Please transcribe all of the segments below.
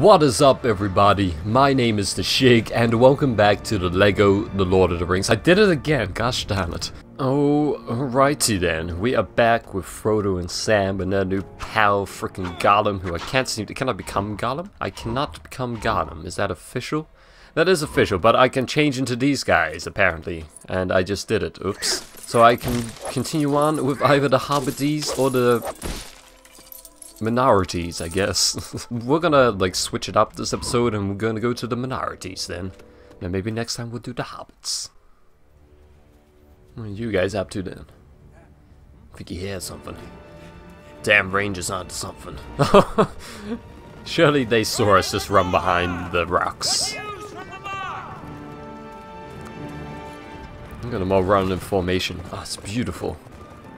What is up everybody? My name is The Shig and welcome back to the LEGO The Lord of the Rings. I did it again, gosh damn it. Oh, righty then. We are back with Frodo and Sam and their new pal freaking Gollum who I can't seem to- can I become Gollum? I cannot become Gollum, is that official? That is official, but I can change into these guys apparently. And I just did it, oops. So I can continue on with either the Hobbities or the minorities, I guess. we're gonna like switch it up this episode and we're gonna go to the minorities then. And maybe next time we'll do the hobbits. What are you guys up to then? I think you hear something. Damn rangers onto something. Surely they saw us just run behind the rocks. I'm gonna all run in formation. Oh, it's beautiful.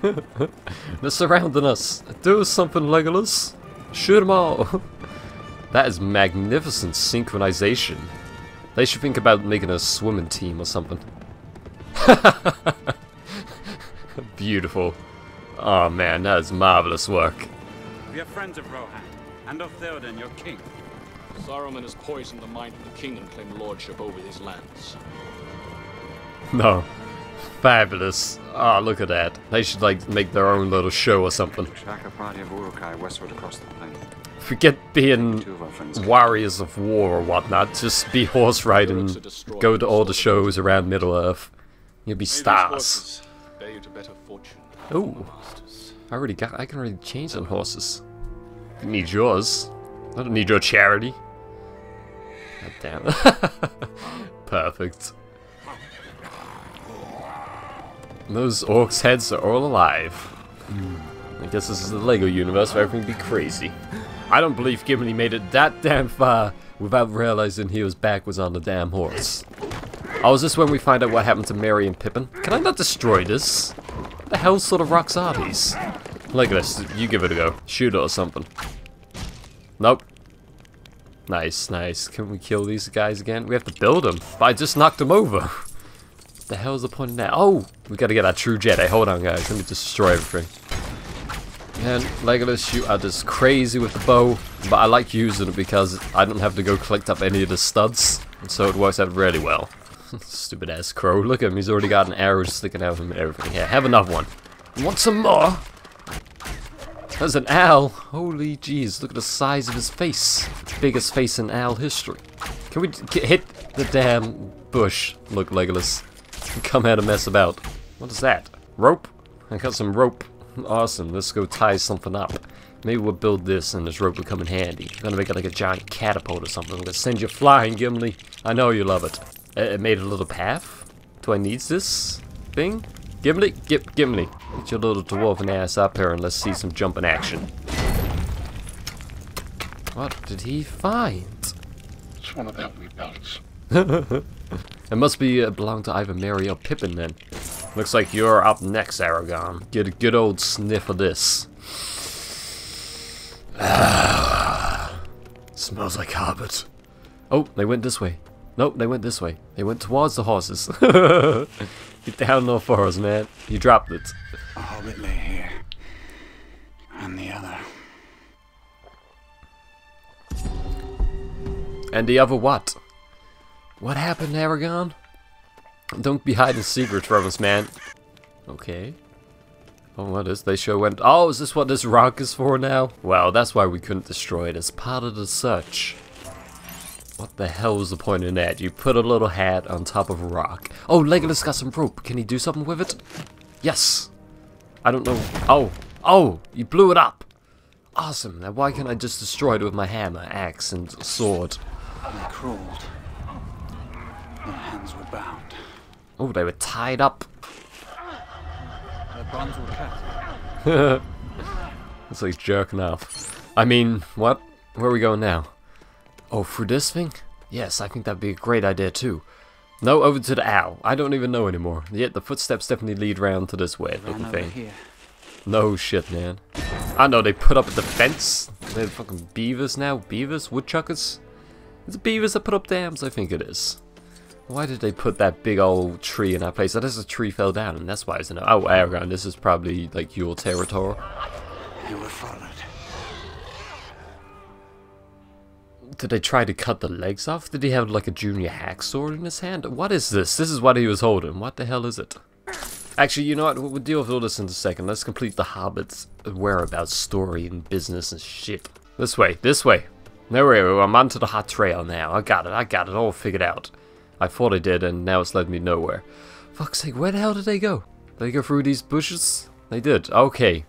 They're surrounding us. Do something, Legolas. Shoot them all. that is magnificent synchronization. They should think about making a swimming team or something. Beautiful. Oh man, that is marvelous work. We are friends of Rohan, and of Theoden, your king. Saruman has poisoned the mind of the king and claimed lordship over his lands. No. Fabulous. Oh, look at that. They should like make their own little show or something. Track a party of Uruk-hai westward across the plain. Forget being Two of our friends. warriors of war or whatnot. Just be horse riding, go to all the shows around Middle Earth. You'll be stars. horses Bear you to better fortune. Ooh. I already got. I can already change on horses. I need yours. I don't need your charity. God damn it. Perfect. Those orcs' heads are all alive. I guess this is the Lego universe where everything be crazy. I don't believe Gimli made it that damn far without realizing he was backwards on the damn horse. Oh, is this when we find out what happened to Merry and Pippin? Can I not destroy this? The hell sort of rocks are these? Look at this. You give it a go. Shoot it or something. Nope. Nice, nice. Can we kill these guys again? We have to build them. But I just knocked them over. The hell is the point in that? Oh! We gotta get our true Jedi. Hold on, guys. Let me destroy everything. And Legolas you are just crazy with the bow, but I like using it because I don't have to go collect up any of the studs, so it works out really well. Stupid ass crow. Look at him, he's already got an arrow sticking out of him and everything. Yeah, have another one. Want some more? There's an owl. Holy jeez, look at the size of his face. Biggest face in owl history. Can we hit the damn bush? Look, Legolas. Come out and mess about. What is that? Rope? I got some rope. Awesome, let's go tie something up. Maybe we'll build this and this rope will come in handy. I'm gonna make it like a giant catapult or something. I'm gonna send you flying, Gimli. I know you love it. It, it made a little path. Do I need this thing? Gimli? Gip, Gimli. Get your little dwarven ass up here and let's see some jumping action. What did he find? It's one of them wee belts. It must be uh, belong to either Merry or Pippin then. Looks like you're up next, Aragorn. Get a good old sniff of this. Smells like Hobbit. Oh, they went this way. Nope, they went this way. They went towards the horses. Get down no forest, man. You dropped it. A hobbit lay here. And the other. And the other what? What happened, Aragorn? Don't be hiding secrets from us, man. Okay. Oh, what is? They sure went. Oh, is this what this rock is for now? Well, that's why we couldn't destroy it as part of the search. What the hell was the point in that? You put a little hat on top of a rock. Oh, Legolas got some rope. Can he do something with it? Yes. I don't know. Oh, oh, you blew it up. Awesome. Now why can't I just destroy it with my hammer, axe, and sword? They crawled. Their hands were bound. Oh, they were tied up. Their bonds were cut. It's like jerking off. I mean, what? Where are we going now? Oh, through this thing? Yes, I think that'd be a great idea too. No, over to the owl. I don't even know anymore. Yet the footsteps definitely lead round to this way looking thing. here. No shit, man. I know they put up the fence. They're fucking beavers now. Beavers? Woodchuckers? It's beavers that put up dams, I think it is. Why did they put that big old tree in that place? That is a tree fell down, and that's why it's in a- Oh, Aragorn, this is probably like your territory. They were followed. Did they try to cut the legs off? Did he have like a junior hack sword in his hand? What is this? This is what he was holding. What the hell is it? Actually, you know what? We'll deal with all this in a second. Let's complete the Hobbit's whereabouts story and business and shit. This way, this way. There we go. I'm onto the hot trail now. I got it. I got it all figured out. I thought I did, and now it's led me nowhere. Fuck's sake, where the hell did they go? Did they go through these bushes? They did. Okay.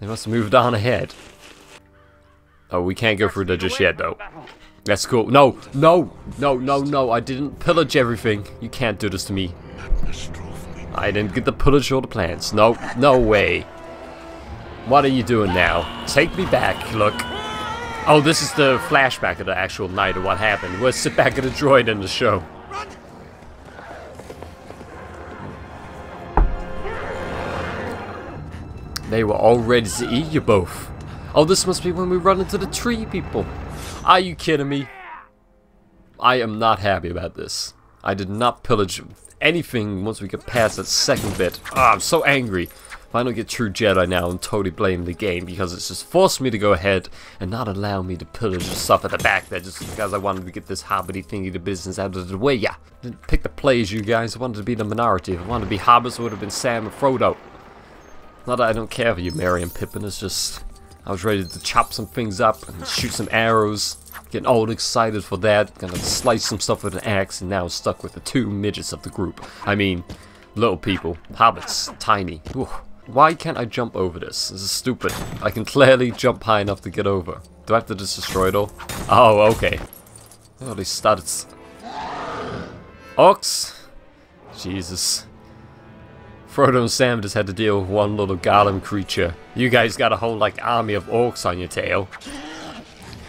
They must have moved on ahead. Oh, we can't go through there just yet, though. That's cool. No, no, no, no, no. I didn't pillage everything. You can't do this to me. I didn't get the pillage or the plants. No, no way. What are you doing now? Take me back, look. Oh, this is the flashback of the actual night of what happened. We'll sit back at the droid in the show. They were all ready to eat you both. Oh, this must be when we run into the tree people. Are you kidding me? I am not happy about this. I did not pillage anything once we get past that second bit. Oh, I'm so angry. If I don't get true Jedi now, I'm totally blaming the game because it's just forced me to go ahead and not allow me to pillage the stuff at the back there just because I wanted to get this hobbity thingy to business out of the way. Yeah, didn't pick the plays, you guys. I wanted to be the minority. If I wanted to be hobbits, it would have been Sam and Frodo. Not that I don't care for you, Merry and Pippin. It's just I was ready to chop some things up and shoot some arrows. Getting all excited for that. Gonna slice some stuff with an axe and now stuck with the two midgets of the group. I mean, little people. Hobbits. Tiny. Ooh. Why can't I jump over this? This is stupid. I can clearly jump high enough to get over. Do I have to just destroy it all? Oh, okay. Oh, these studs. Ox. Jesus. Frodo and Sam just had to deal with one little Gollum creature. You guys got a whole like army of orcs on your tail.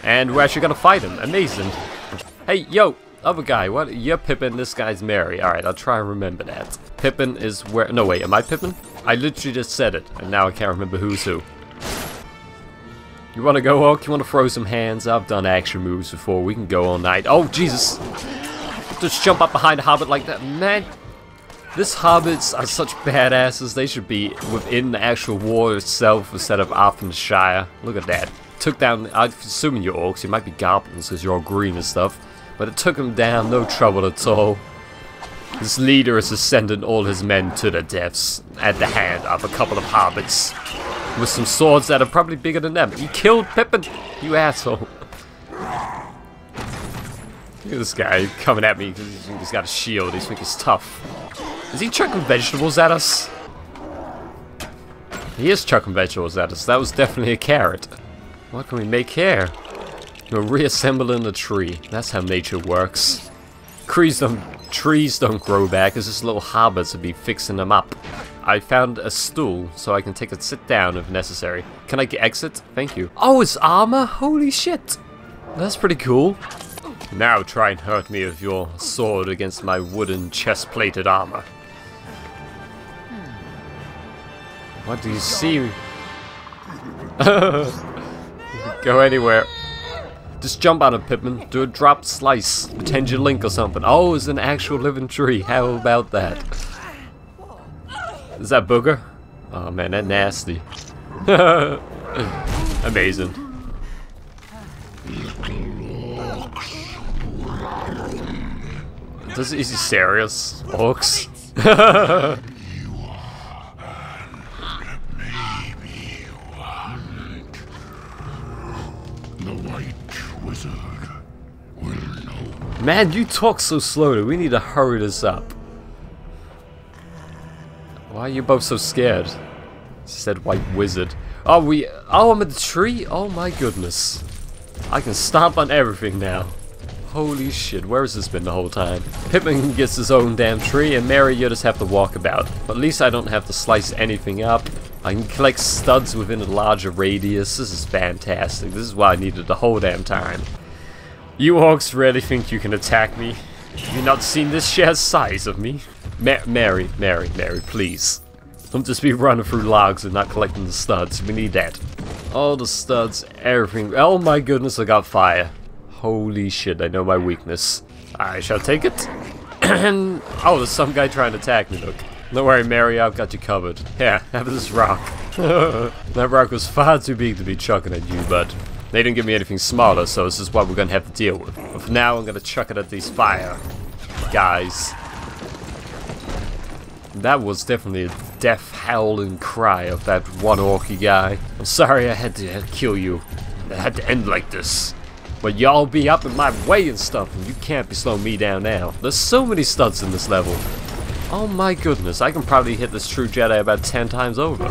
And we're actually gonna fight him. Amazing. Hey, yo, other guy, what? You're Pippin, this guy's Merry. Alright, I'll try and remember that. Pippin is where... No, wait, am I Pippin? I literally just said it, and now I can't remember who's who. You wanna go, Orc? You wanna throw some hands? I've done action moves before. We can go all night. Oh, Jesus! Just jump up behind a hobbit like that. Man, this hobbits are such badasses. They should be within the actual war itself instead of off in the Shire. Look at that. Took down, I'm assuming you're orcs. You might be goblins because you're all green and stuff. But it took him down, no trouble at all. This leader is sending all his men to the deaths at the hand of a couple of hobbits. With some swords that are probably bigger than them. He killed Pippin, you asshole. Look at this guy coming at me because he's got a shield. He's think he's tough. Is he chucking vegetables at us? He is chucking vegetables at us. That was definitely a carrot. What can we make here? We're reassembling a tree. That's how nature works. Trees don't, trees don't grow back. It's just little hobbits to be fixing them up. I found a stool so I can take a sit down if necessary. Can I get exit? Thank you. Oh, it's armor? Holy shit. That's pretty cool. Now try and hurt me with your sword against my wooden chest-plated armor. What do you see? Go anywhere. Just jump out of Pippin. Do a drop slice. Pretend you're Link or something. Oh, it's an actual living tree. How about that? Is that booger? Oh man, that nasty. Amazing. Does is he serious? Orcs? Man, you talk so slowly. We need to hurry this up. Why are you both so scared? Said white wizard. Oh, we. Oh, I'm at the tree. Oh my goodness. I can stomp on everything now. Holy shit, where has this been the whole time? Pippin gets his own damn tree, and Merry you just have to walk about. But at least I don't have to slice anything up. I can collect studs within a larger radius. This is fantastic. This is what I needed the whole damn time. You orcs really think you can attack me? You not seen this sheer size of me? Ma Merry, Merry, Merry, please. Don't just be running through logs and not collecting the studs. We need that. All the studs, everything. Oh my goodness, I got fire. Holy shit, I know my weakness. I shall take it. And oh, there's some guy trying to attack me, look. Don't worry, Merry, I've got you covered. Yeah, have this rock. that rock was far too big to be chucking at you, but They didn't give me anything smaller, so this is what we're gonna have to deal with. But for now, I'm gonna chuck it at these fire guys. That was definitely a death howling cry of that one orky guy. I'm sorry I had to kill you. It had to end like this. But y'all be up in my way and stuff, and you can't be slowing me down now. There's so many stunts in this level. Oh my goodness, I can probably hit this true Jedi about 10 times over.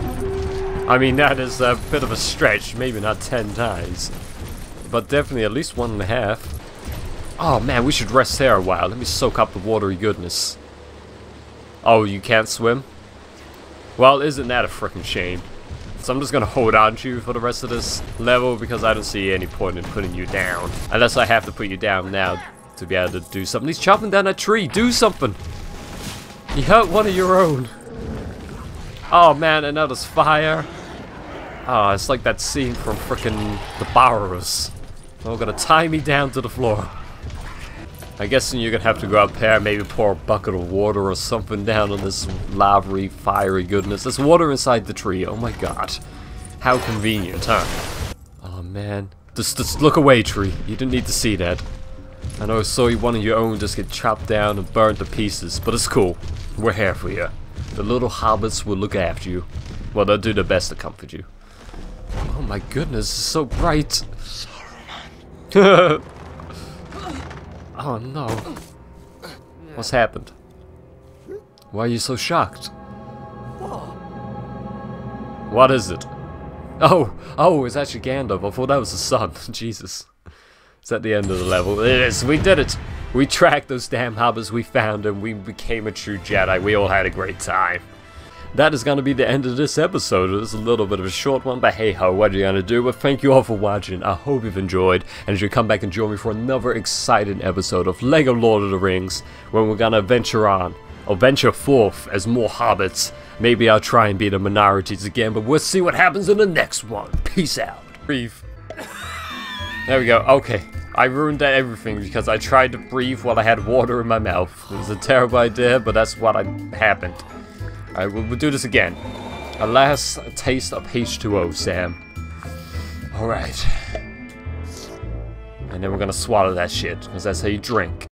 I mean, that is a bit of a stretch, maybe not 10 times. But definitely at least one and a half. Oh man, we should rest there a while. Let me soak up the watery goodness. Oh, you can't swim? Well, isn't that a freaking shame? So I'm just gonna hold on to you for the rest of this level because I don't see any point in putting you down. Unless I have to put you down now to be able to do something. He's chopping down that tree. Do something. He hurt one of your own. Oh man, and now fire. Oh, it's like that scene from frickin' The Borrowers. Oh, gonna tie me down to the floor. I guess you're gonna have to go up there, maybe pour a bucket of water or something down on this lavery, fiery goodness. There's water inside the tree, oh my god. How convenient, huh? Oh man. Just, just look away, tree. You didn't need to see that. I know I saw one of your own just get chopped down and burned to pieces, but it's cool. We're here for you. The little hobbits will look after you. Well, they'll do their best to comfort you. My goodness, it's so bright. Oh no. What's happened? Why are you so shocked? What is it? Oh, oh, it's actually Gandalf. I thought that was the sun. Jesus. It's at the end of the level. It is. We did it. We tracked those damn hobbits. We found them. We became a true Jedi. We all had a great time that is going to be the end of this episode. It was a little bit of a short one, but hey ho, what are you going to do? But thank you all for watching. I hope you've enjoyed, and you come back and join me for another exciting episode of LEGO Lord of the Rings, when we're going to venture on, or venture forth as more hobbits. Maybe I'll try and be the minorities again, but we'll see what happens in the next one. Peace out. Breathe. There we go. Okay. I ruined everything because I tried to breathe while I had water in my mouth. It was a terrible idea, but that's what I happened. Alright, we'll, we'll do this again. A last taste of H2O, Sam. Alright. And then we're gonna swallow that shit, because that's how you drink.